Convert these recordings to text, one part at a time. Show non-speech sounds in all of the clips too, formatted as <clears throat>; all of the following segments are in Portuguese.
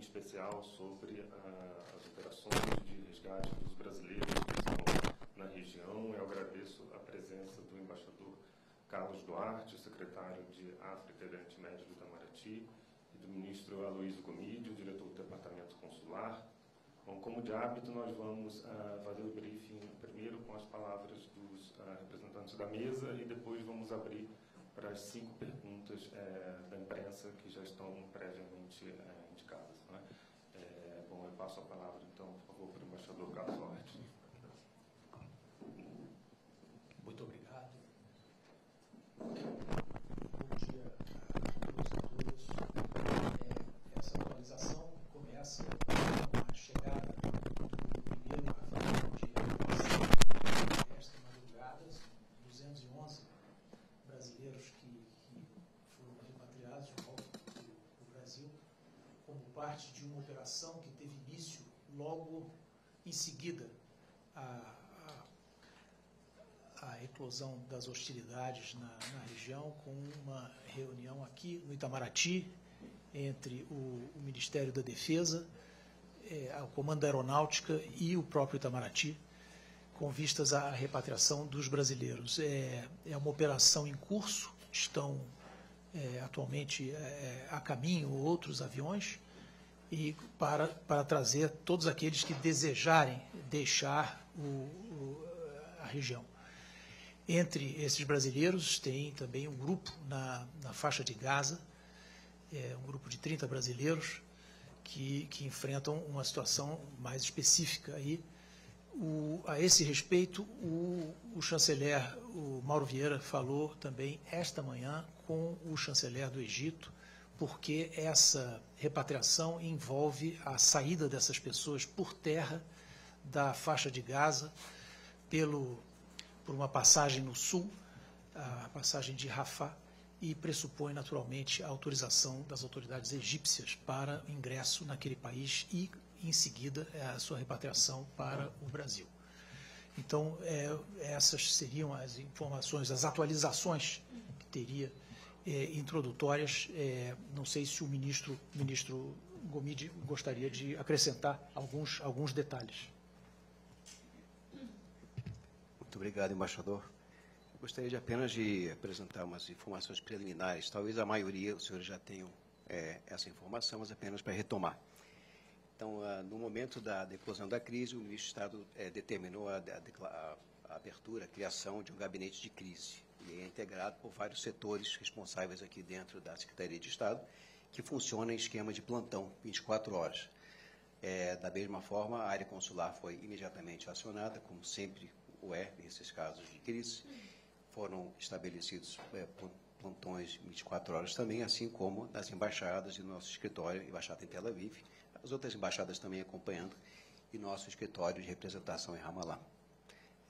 especial sobre uh, as operações de resgate dos brasileiros que estão na região. Eu agradeço a presença do embaixador Carlos Duarte, secretário de África e Oriente Médio do Itamaraty, e do ministro Aloysio Gomídio, diretor do Departamento Consular. Bom, como de hábito, nós vamos uh, fazer o briefing primeiro com as palavras dos uh, representantes da mesa e depois vamos abrir para as cinco perguntas é, da imprensa que já estão previamente é, indicadas. Né? É, bom, eu passo a palavra, então, por favor, para o embaixador Carlos Duarte. Muito obrigado. Bom dia a todos e todas. É, essa atualização começa com a chegada do primeiro avião de evacuação esta madrugada, 211 brasileiros que, que foram repatriados de volta para o Brasil, como parte de uma operação que teve início logo em seguida à, à, eclosão das hostilidades na, na, região, com uma reunião aqui no Itamaraty entre o, o Ministério da Defesa, é, o Comando da Aeronáutica e o próprio Itamaraty com vistas à repatriação dos brasileiros. É, é uma operação em curso, estão é, atualmente é, a caminho outros aviões e para, para trazer todos aqueles que desejarem deixar o, o, a região. Entre esses brasileiros tem também um grupo na, na faixa de Gaza, é, um grupo de 30 brasileiros que, que enfrentam uma situação mais específica aí, o, a esse respeito, o, o, chanceler, o Mauro Vieira, falou também esta manhã com o chanceler do Egito, porque essa repatriação envolve a saída dessas pessoas por terra da faixa de Gaza, pelo, por uma passagem no sul, a passagem de Rafah, e pressupõe naturalmente a autorização das autoridades egípcias para ingresso naquele país e em seguida é a sua repatriação para o Brasil. Então, é, essas seriam as informações, as atualizações que teria é, introdutórias. É, não sei se o ministro, ministro Gomide gostaria de acrescentar alguns, alguns detalhes. Muito obrigado, embaixador. Gostaria de apenas de apresentar umas informações preliminares. Talvez a maioria, os senhores já tenham é, essa informação, mas apenas para retomar. Então, ah, no momento da eclosão da crise, o ministro do Estado eh, determinou a, a, a, abertura, a criação de um gabinete de crise. E é integrado por vários setores responsáveis aqui dentro da Secretaria de Estado, que funciona em esquema de plantão, 24 horas. É, da mesma forma, a área consular foi imediatamente acionada, como sempre o é nesses casos de crise. Foram estabelecidos é, plantões 24 horas também, assim como nas embaixadas e no nosso escritório, embaixada em Tel Aviv, as outras embaixadas também acompanhando, e nosso escritório de representação em Ramallah.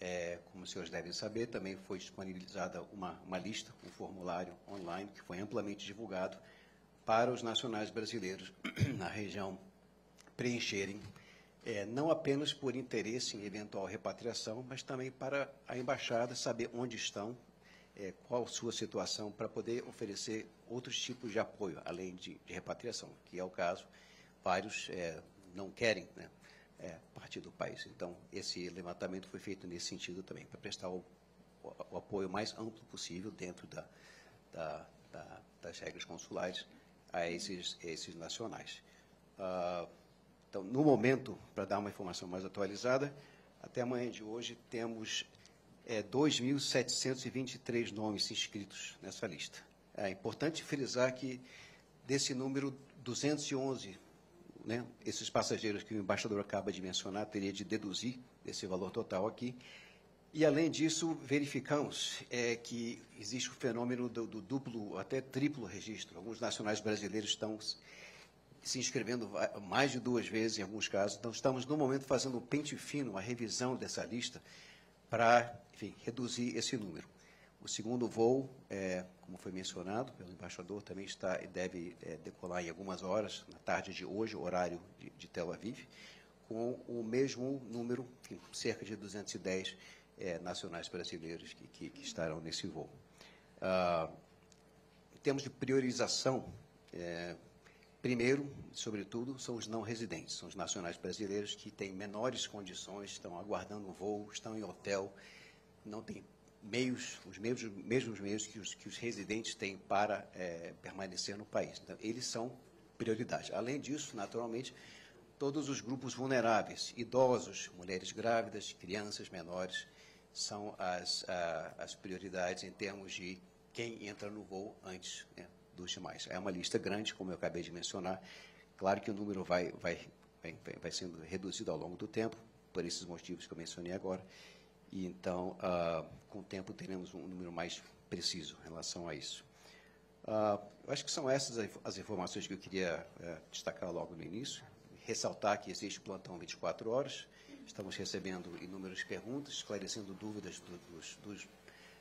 É, como os senhores devem saber, também foi disponibilizada uma, uma lista, um formulário online, que foi amplamente divulgado para os nacionais brasileiros <clears throat> na região preencherem, é, não apenas por interesse em eventual repatriação, mas também para a embaixada saber onde estão, é, qual sua situação, para poder oferecer outros tipos de apoio, além de, de repatriação, que é o caso vários é, não querem né, é, partir do país. Então, esse levantamento foi feito nesse sentido também, para prestar o, o, o, apoio mais amplo possível dentro da, da, da, das regras consulares a esses, esses nacionais. Ah, então, no momento, para dar uma informação mais atualizada, até amanhã de hoje temos é, 2.723 nomes inscritos nessa lista. É importante frisar que desse número, 211 né, esses passageiros que o embaixador acaba de mencionar, teria de deduzir esse valor total aqui. E, além disso, verificamos é, que existe o fenômeno do, do, duplo, até triplo registro. Alguns nacionais brasileiros estão se inscrevendo mais de duas vezes, em alguns casos. Então, estamos, no momento, fazendo um pente fino, uma revisão dessa lista, para, enfim, reduzir esse número. O segundo voo, é, como foi mencionado pelo embaixador, também está deve é, decolar em algumas horas, na tarde de hoje, horário de, de Tel Aviv, com o mesmo número, enfim, cerca de 210 é, nacionais brasileiros que, que, que, estarão nesse voo. Ah, em termos de priorização, é, primeiro, sobretudo, são os não residentes, são os nacionais brasileiros que têm menores condições, estão aguardando um voo, estão em hotel, não têm meios, os mesmos, mesmos meios que os, que os residentes têm para é, permanecer no país. Então, eles são prioridade. Além disso, naturalmente, todos os grupos vulneráveis, idosos, mulheres grávidas, crianças menores, são as, a, as prioridades em termos de quem entra no voo antes né, dos demais. É uma lista grande, como eu acabei de mencionar. Claro que o número vai, vai, vai, vai sendo reduzido ao longo do tempo, por esses motivos que eu mencionei agora. E então, uh, com o tempo, teremos um número mais preciso em relação a isso. Uh, eu acho que são essas as informações que eu queria uh, destacar logo no início. Ressaltar que existe plantão 24 horas. Estamos recebendo inúmeras perguntas, esclarecendo dúvidas do, dos, dos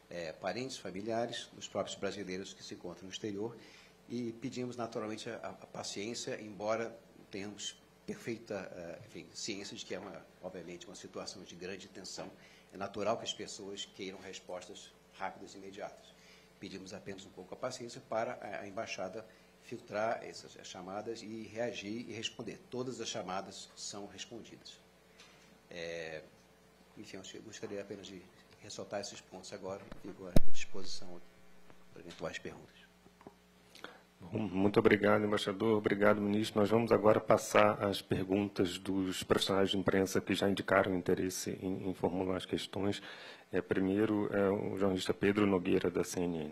é, parentes, familiares, dos próprios brasileiros que se encontram no exterior. E pedimos, naturalmente, a, a paciência, embora tenhamos perfeita uh, enfim, ciência de que é, uma, obviamente, uma situação de grande tensão é natural que as pessoas queiram respostas rápidas e imediatas. Pedimos apenas um pouco a paciência para a embaixada filtrar essas chamadas e reagir e responder. Todas as chamadas são respondidas. É, enfim, eu gostaria apenas de ressaltar esses pontos agora e fico à disposição para eventuais perguntas. Muito obrigado, embaixador. Obrigado, ministro. Nós vamos agora passar as perguntas dos profissionais de imprensa que já indicaram interesse em, em formular as questões. É, primeiro, é o jornalista Pedro Nogueira, da CNN.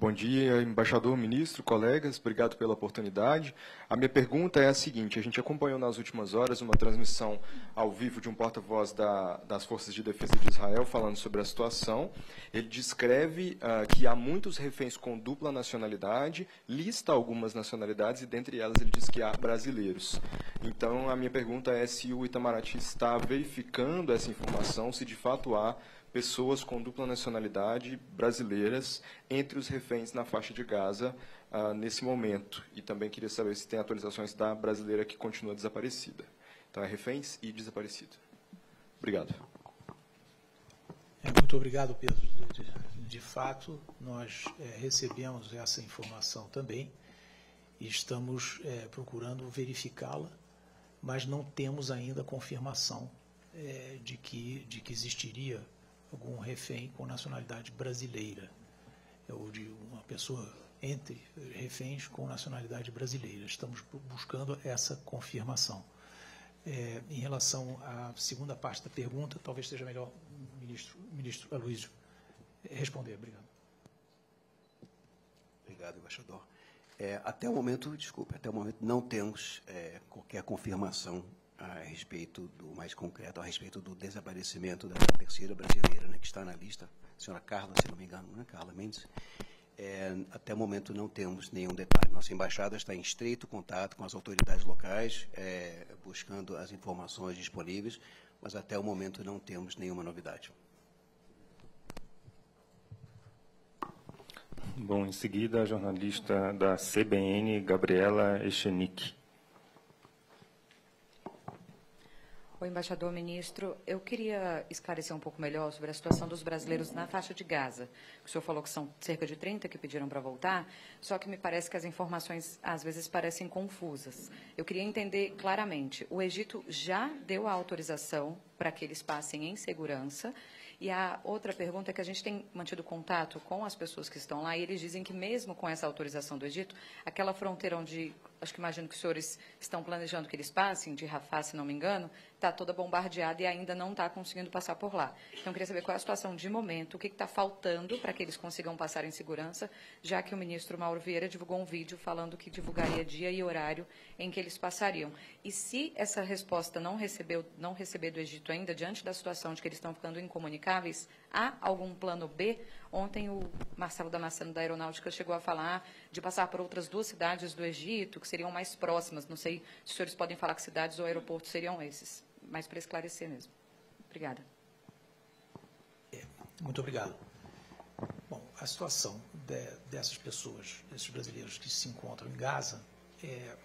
Bom dia, embaixador, ministro, colegas, obrigado pela oportunidade. A minha pergunta é a seguinte: a gente acompanhou nas últimas horas uma transmissão ao vivo de um porta-voz da, das Forças de Defesa de Israel falando sobre a situação. Ele descreve uh, que há muitos reféns com dupla nacionalidade, lista algumas nacionalidades e, dentre elas, ele diz que há brasileiros. Então, a minha pergunta é se o Itamaraty está verificando essa informação, se de fato há pessoas com dupla nacionalidade brasileiras entre os reféns na faixa de Gaza uh, nesse momento. E também queria saber se tem atualizações da brasileira que continua desaparecida. Então, é reféns e desaparecido. Obrigado. É, muito obrigado, Pedro. De, de fato, nós é, recebemos essa informação também e estamos é, procurando verificá-la, mas não temos ainda confirmação é, de, que, de que existiria algum refém com nacionalidade brasileira, ou de uma pessoa entre reféns com nacionalidade brasileira. Estamos buscando essa confirmação. É, em relação à segunda parte da pergunta, talvez seja melhor o ministro, ministro Aloysio responder. Obrigado. Obrigado, embaixador. É, até o momento, desculpe, até o momento não temos é, qualquer confirmação a respeito do mais concreto, a respeito do desaparecimento da terceira brasileira, né, que está na lista, a senhora Carla, se não me engano, né, Carla Mendes. É, até o momento não temos nenhum detalhe. Nossa embaixada está em estreito contato com as autoridades locais, é, buscando as informações disponíveis, mas até o momento não temos nenhuma novidade. Bom, em seguida, a jornalista da CBN, Gabriela Echenique. O embaixador ministro, eu queria esclarecer um pouco melhor sobre a situação dos brasileiros na faixa de Gaza. O senhor falou que são cerca de 30 que pediram para voltar, só que me parece que as informações às vezes parecem confusas. Eu queria entender claramente. O Egito já deu a autorização para que eles passem em segurança. E a outra pergunta é que a gente tem mantido contato com as pessoas que estão lá e eles dizem que mesmo com essa autorização do Egito, aquela fronteira onde, acho que imagino que os senhores estão planejando que eles passem, de Rafah, se não me engano, está toda bombardeada e ainda não está conseguindo passar por lá. Então, queria saber qual é a situação de momento, o que está faltando para que eles consigam passar em segurança, já que o ministro Mauro Vieira divulgou um vídeo falando que divulgaria dia e horário em que eles passariam. E se essa resposta não, recebeu, não receber do Egito ainda, diante da situação de que eles estão ficando incomunicáveis, há algum plano B? Ontem o Marcelo Damasceno da Aeronáutica chegou a falar de passar por outras duas cidades do Egito, que seriam mais próximas. Não sei se os senhores podem falar que cidades ou aeroportos seriam esses mais para esclarecer mesmo. Obrigada. É, muito obrigado. Bom, a situação de, dessas pessoas, desses brasileiros que se encontram em Gaza, é,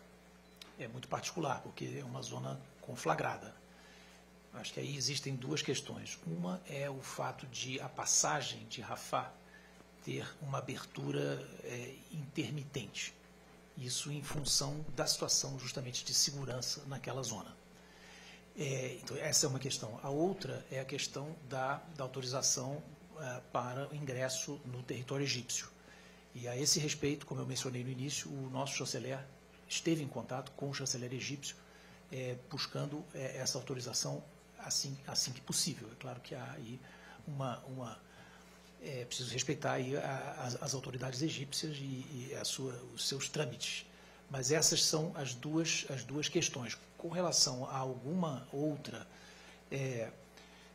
é muito particular, porque é uma zona conflagrada. Acho que aí existem duas questões. Uma é o fato de a passagem de Rafah ter uma abertura é, intermitente. Isso em função da situação justamente de segurança naquela zona. É, então, essa é uma questão. A outra é a questão da, da autorização é, para o ingresso no território egípcio. E a esse respeito, como eu mencionei no início, o nosso chanceler esteve em contato com o chanceler egípcio, é, buscando é, essa autorização assim, assim que possível. É claro que há aí uma, uma é preciso respeitar aí a, as, as, autoridades egípcias e, e sua, os seus trâmites. Mas essas são as duas, as duas questões. Com relação a alguma outra, é,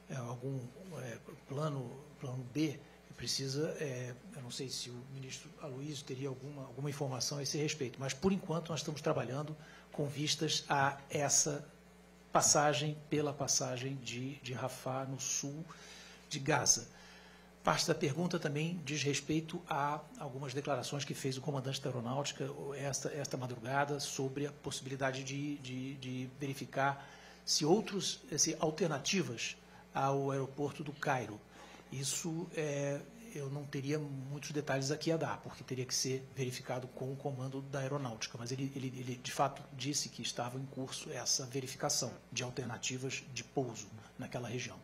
é algum é, plano, plano B, precisa, é, eu não sei se o ministro Aloysio teria alguma, alguma informação a esse respeito, mas por enquanto nós estamos trabalhando com vistas a essa passagem pela passagem de, de Rafah no sul de Gaza. Parte da pergunta também diz respeito a algumas declarações que fez o comandante da aeronáutica esta, esta madrugada sobre a possibilidade de, de, de verificar se outros, se alternativas ao aeroporto do Cairo. Isso é, eu não teria muitos detalhes aqui a dar, porque teria que ser verificado com o comando da aeronáutica. Mas ele, ele, ele de fato disse que estava em curso essa verificação de alternativas de pouso naquela região.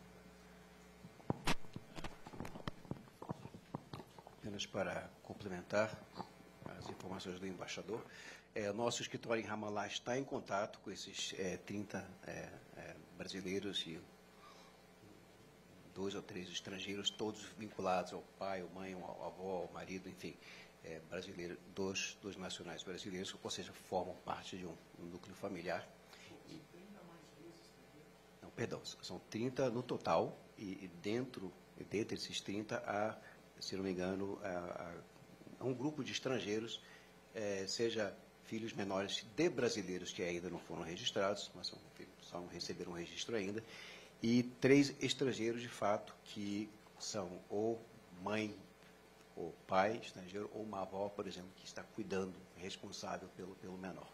apenas para complementar as informações do embaixador, é, nosso escritório em Ramallah está em contato com esses é, 30 é, é, brasileiros e dois ou três estrangeiros, todos vinculados ao pai, ao mãe, ao avó, ao marido, enfim, é, brasileiro, dos, dos nacionais brasileiros, ou seja, formam parte de um, um núcleo familiar. E, não, perdão, são 30 no total, e, e dentro, dentre esses 30, há se não me engano, a, a um grupo de estrangeiros, é, seja filhos menores de brasileiros que ainda não foram registrados, mas são, só não receberam registro ainda, e três estrangeiros, de fato, que são ou mãe ou pai estrangeiro, ou uma avó, por exemplo, que está cuidando, responsável pelo, pelo menor.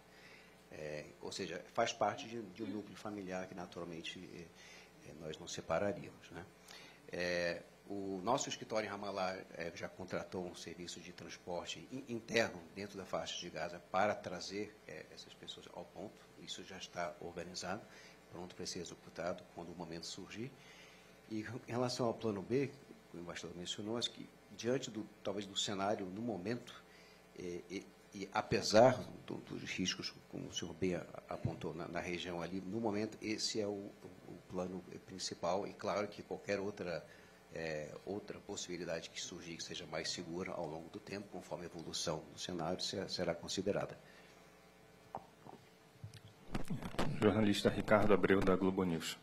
É, ou seja, faz parte de, de, um núcleo familiar que, naturalmente, é, nós não separaríamos. Né? É, o nosso escritório em Ramallah é, já contratou um serviço de transporte interno dentro da faixa de Gaza para trazer é, essas pessoas ao ponto. Isso já está organizado, pronto para ser executado quando o momento surgir. E em relação ao plano B, o embaixador mencionou, acho que diante do talvez do cenário no momento é, e, e, apesar do, dos riscos, como o senhor bem apontou na, na, região ali, no momento esse é o, o, plano principal e claro que qualquer outra é, outra possibilidade que surgir que seja mais segura ao longo do tempo, conforme a evolução do cenário, será considerada. Jornalista Ricardo Abreu, da Globo News.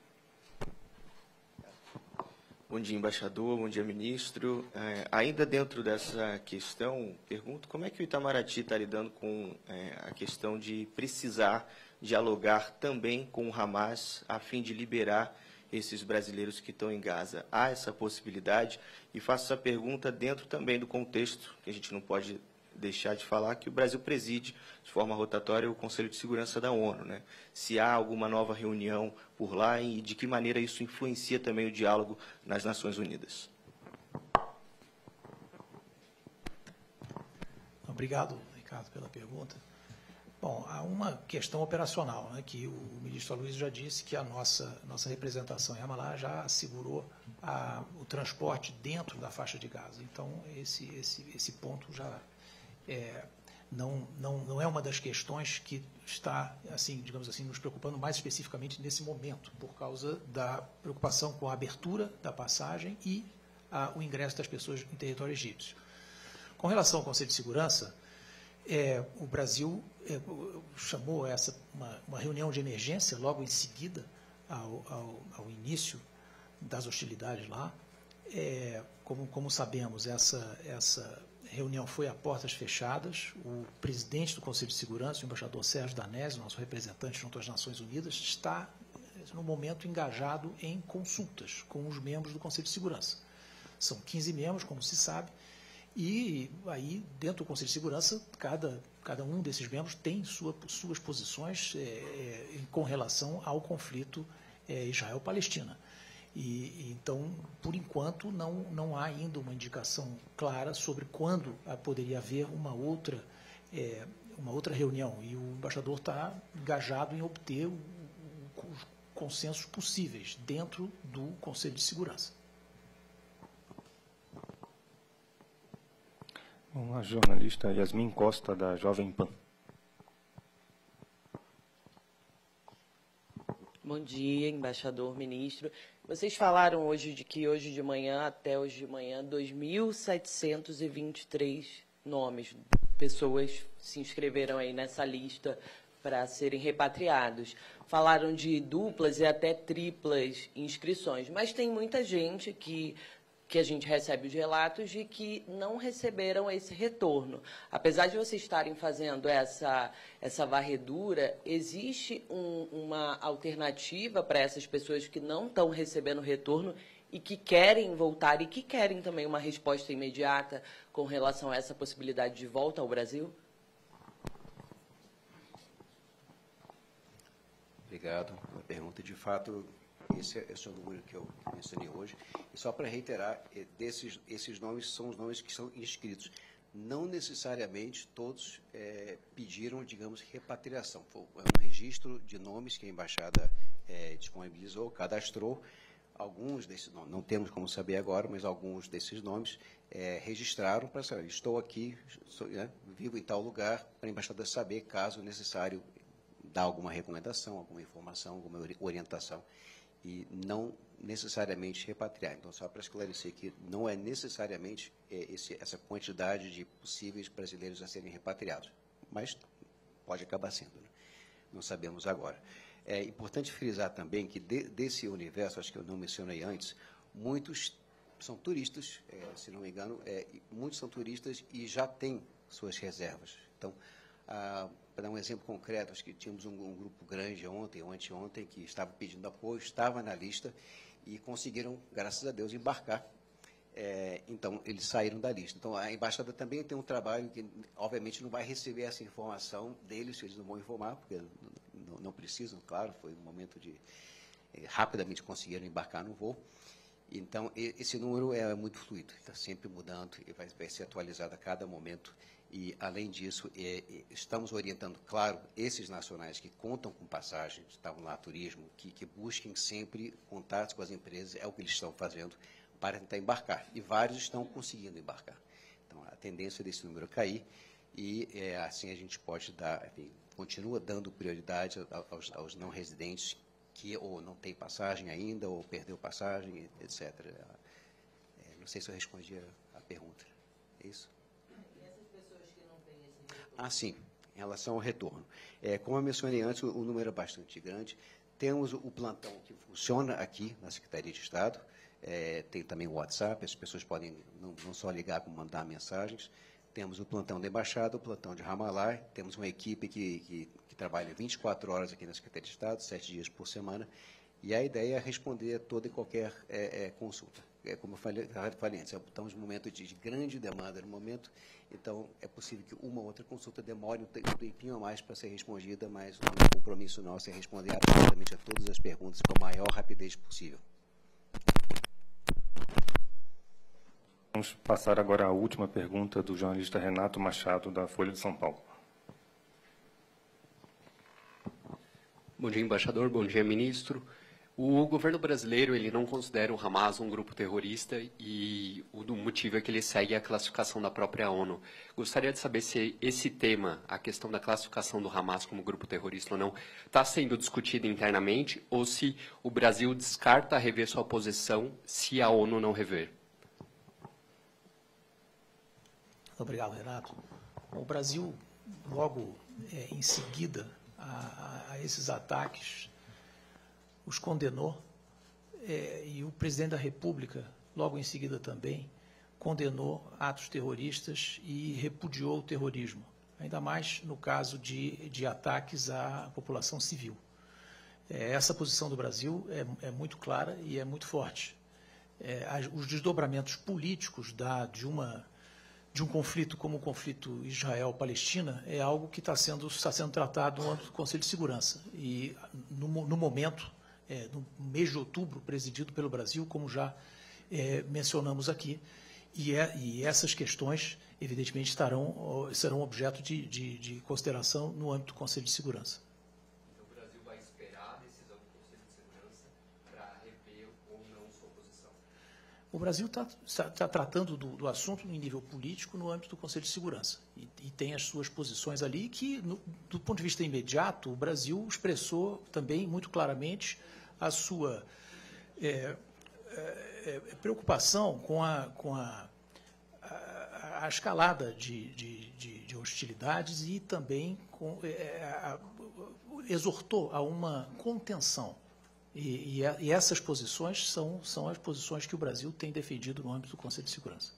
Bom dia, embaixador. Bom dia, ministro. É, ainda dentro dessa questão, pergunto como é que o Itamaraty está lidando com é, a questão de precisar dialogar também com o Hamas a fim de liberar esses brasileiros que estão em Gaza. Há essa possibilidade? E faço essa pergunta dentro também do contexto, que a gente não pode deixar de falar, que o Brasil preside de forma rotatória o Conselho de Segurança da ONU. Né? Se há alguma nova reunião por lá e de que maneira isso influencia também o diálogo nas Nações Unidas. Obrigado, Ricardo, pela pergunta. Bom, há uma questão operacional, né, que o ministro Aloysio já disse que a nossa, nossa representação em Ramallah já assegurou a, o transporte dentro da faixa de Gaza. Então, esse, esse, esse ponto já é, não, não, não é uma das questões que está, assim, digamos assim, nos preocupando mais especificamente nesse momento, por causa da preocupação com a abertura da passagem e a, o ingresso das pessoas em território egípcio. Com relação ao Conselho de Segurança, é, o Brasil é, chamou essa uma, uma, reunião de emergência logo em seguida ao, ao, ao início das hostilidades lá. É, como, como sabemos, essa, essa reunião foi a portas fechadas. O presidente do Conselho de Segurança, o embaixador Sérgio Danese, nosso representante junto às Nações Unidas, está no momento engajado em consultas com os membros do Conselho de Segurança. São 15 membros, como se sabe, e aí, dentro do Conselho de Segurança, cada, cada um desses membros tem sua, suas posições é, é, com relação ao conflito é, Israel-Palestina. E, então, por enquanto, não, não há ainda uma indicação clara sobre quando poderia haver uma outra, é, uma outra reunião. E o embaixador está engajado em obter os consensos possíveis dentro do Conselho de Segurança. Bom, a jornalista Yasmin Costa, da Jovem Pan. Bom dia, embaixador, ministro. Vocês falaram hoje de que hoje de manhã, até hoje de manhã, 2.723 nomes, pessoas se inscreveram aí nessa lista para serem repatriados. Falaram de duplas e até triplas inscrições, mas tem muita gente que que a gente recebe os relatos de que não receberam esse retorno. Apesar de vocês estarem fazendo essa, essa varredura, existe um, uma alternativa para essas pessoas que não estão recebendo retorno e que querem voltar e que querem também uma resposta imediata com relação a essa possibilidade de volta ao Brasil? Obrigado. Uma pergunta de fato esse, esse é o número que eu mencionei hoje. E só para reiterar, eh, desses, esses nomes são os nomes que são inscritos. Não necessariamente todos é, pediram, digamos, repatriação. Foi um registro de nomes que a embaixada é, disponibilizou, cadastrou. Alguns desses nomes, não temos como saber agora, mas alguns desses nomes é, registraram para saber, estou aqui, estou, né, vivo em tal lugar, para a embaixada saber, caso necessário, dar alguma recomendação, alguma informação, alguma orientação e não necessariamente repatriar. Então, só para esclarecer que não é necessariamente é, esse, essa quantidade de possíveis brasileiros a serem repatriados, mas pode acabar sendo. Né? Não sabemos agora. É importante frisar também que de, desse universo, acho que eu não mencionei antes, muitos são turistas, é, se não me engano, é, muitos são turistas e já têm suas reservas. Então, ah, para dar um exemplo concreto, acho que tínhamos um, um, grupo grande ontem ou anteontem que estava pedindo apoio, estava na lista e conseguiram, graças a Deus, embarcar. É, então, eles saíram da lista. Então, a embaixada também tem um trabalho que, obviamente, não vai receber essa informação deles, eles não vão informar, porque não, não precisam, claro, foi um momento de é, rapidamente conseguiram embarcar no voo. Então, esse número é muito fluido, está sempre mudando e vai, vai ser atualizado a cada momento e, além disso, é, é, estamos orientando, claro, esses nacionais que contam com passagem, estavam lá turismo, que, que busquem sempre contatos com as empresas, é o que eles estão fazendo para tentar embarcar. E vários estão conseguindo embarcar. Então, a tendência desse número cair e é, assim a gente pode dar, enfim, continua dando prioridade aos, aos, não residentes que ou não tem passagem ainda, ou perdeu passagem, etc. É, não sei se eu respondi a, a pergunta. É isso? Ah, sim, em relação ao retorno. É, como eu mencionei antes, o, o número é bastante grande. Temos o plantão que funciona aqui na Secretaria de Estado, é, tem também o WhatsApp, as pessoas podem não, não, só ligar, como mandar mensagens. Temos o plantão da Embaixada, o plantão de Ramalai, temos uma equipe que, que, que trabalha 24 horas aqui na Secretaria de Estado, sete dias por semana, e a ideia é responder a toda e qualquer é, é, consulta. É, como eu falei, falei antes, estamos num momento de, de grande demanda no momento, então é possível que uma ou outra consulta demore um tempinho a mais para ser respondida, mas o compromisso nosso é responder absolutamente a todas as perguntas com a maior rapidez possível. Vamos passar agora à última pergunta do jornalista Renato Machado, da Folha de São Paulo. Bom dia, embaixador. Bom dia, ministro. O governo brasileiro ele não considera o Hamas um grupo terrorista e o motivo é que ele segue a classificação da própria ONU. Gostaria de saber se esse tema, a questão da classificação do Hamas como grupo terrorista ou não, está sendo discutido internamente ou se o Brasil descarta rever sua posição se a ONU não rever. Obrigado, Renato. O Brasil, logo é, em seguida a, a esses ataques, os condenou é, e o presidente da República, logo em seguida também, condenou atos terroristas e repudiou o terrorismo, ainda mais no caso de, de ataques à população civil. É, essa posição do Brasil é, é, muito clara e é muito forte. É, os desdobramentos políticos da, de, uma, de um conflito como o conflito Israel-Palestina é algo que está sendo, está sendo tratado no âmbito do Conselho de Segurança. E, no, no momento, é, no mês de outubro, presidido pelo Brasil, como já é, mencionamos aqui. E, é, e, essas questões, evidentemente, estarão, serão objeto de, de, de consideração no âmbito do Conselho de Segurança. Então, o Brasil vai esperar a decisão do Conselho de Segurança para rever ou não sua posição? O Brasil está tá tratando do, do, assunto no nível político no âmbito do Conselho de Segurança. E, e tem as suas posições ali que, no, do ponto de vista imediato, o Brasil expressou também muito claramente a sua é, é, é, preocupação com a, com a, a, a escalada de, de, de, de, hostilidades e também com, é, a, exortou a uma contenção. E, e, e, essas posições são, são as posições que o Brasil tem defendido no âmbito do Conselho de Segurança.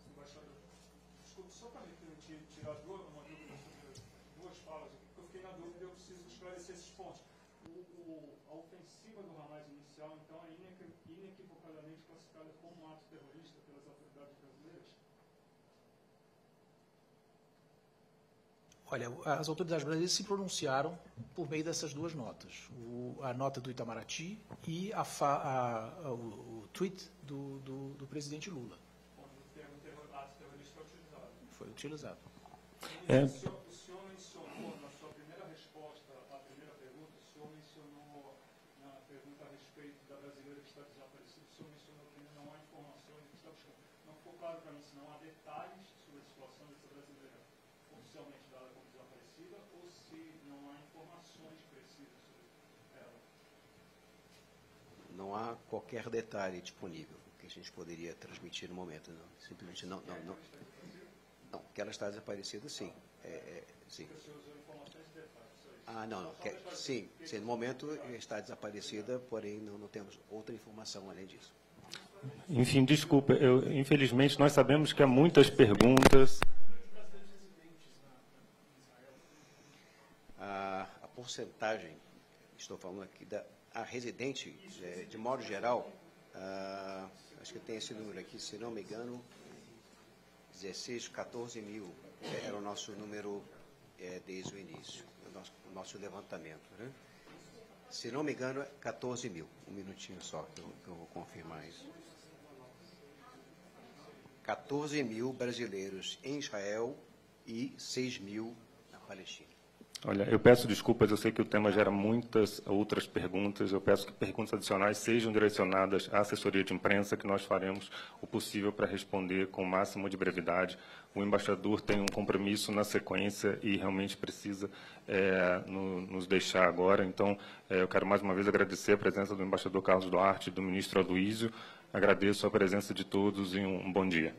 Olha, as autoridades brasileiras se pronunciaram por meio dessas duas notas. O, a nota do Itamaraty e a, a, a, o, o, tweet do, do, do, presidente Lula. Onde o termo ato terrorista foi utilizado. Foi utilizado. É. O, senhor, o senhor mencionou, na sua primeira resposta à primeira pergunta, o senhor mencionou na pergunta a respeito da brasileira que está desaparecida, o senhor mencionou que ainda não há informações do que está buscando. Não ficou claro para mim se não há detalhes sobre a situação dessa brasileira oficialmente ou se não há informações precisas sobre ela? Não há qualquer detalhe disponível que a gente poderia transmitir no momento, não. Simplesmente não, não, não. Não, que ela está desaparecida, sim. É, é, sim. Ah, não, não. Que, sim, sim, no momento está desaparecida, porém não, não temos outra informação além disso. Enfim, desculpa, eu, infelizmente nós sabemos que há muitas perguntas. A, a porcentagem, estou falando aqui, da a residente, é, de modo geral, ah, acho que tem esse número aqui, se não me engano, 16, 14 mil era o nosso número é, desde o início, o nosso, o nosso levantamento. Né? Se não me engano, é 14 mil. Um minutinho só que eu, que eu vou confirmar isso. 14 mil brasileiros em Israel e 6 mil na Palestina. Olha, eu peço desculpas, eu sei que o tema gera muitas outras perguntas. Eu peço que perguntas adicionais sejam direcionadas à assessoria de imprensa, que nós faremos o possível para responder com o máximo de brevidade. O embaixador tem um compromisso na sequência e realmente precisa é, no, nos deixar agora. Então, é, eu quero mais uma vez agradecer a presença do embaixador Carlos Duarte e do ministro Aloísio. Agradeço a presença de todos e um bom dia.